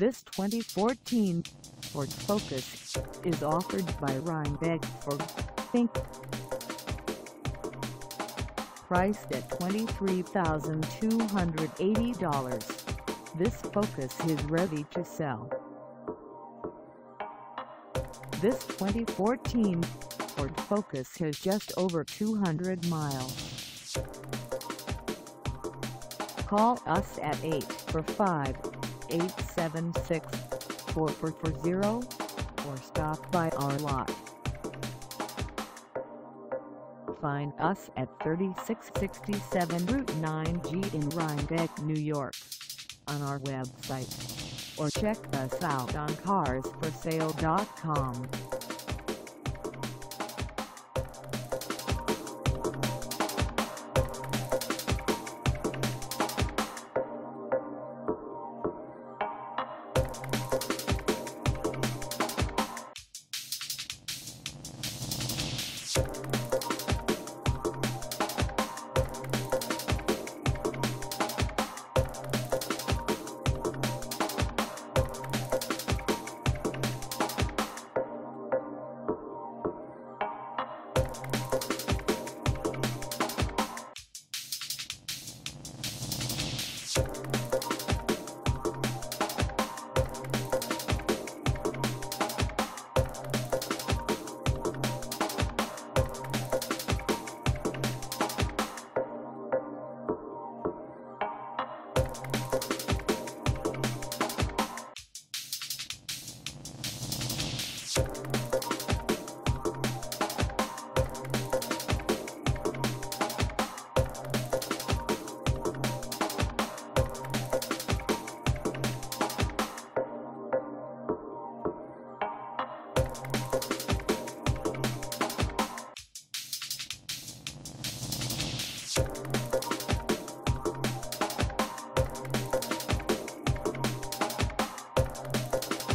This 2014 Ford Focus is offered by Ryan Rhinebeck Ford, Think. Priced at $23,280, this Focus is ready to sell. This 2014 Ford Focus has just over 200 miles. Call us at 845-876-4440 or stop by our lot. Find us at 3667 Route 9G in Rhinebeck, New York on our website or check us out on carsforsale.com. Thank